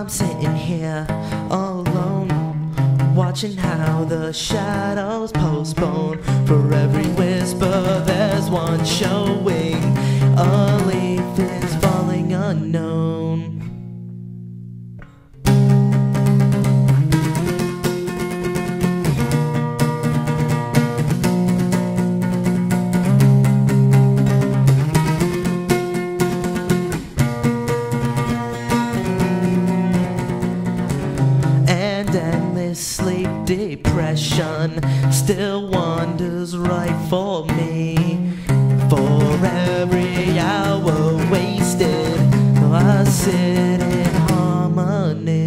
I'm sitting here alone, watching how the shadows postpone. For every whisper, there's one showing. A leaf is falling unknown. Endless sleep depression still wanders right for me. For every hour wasted, I sit in harmony.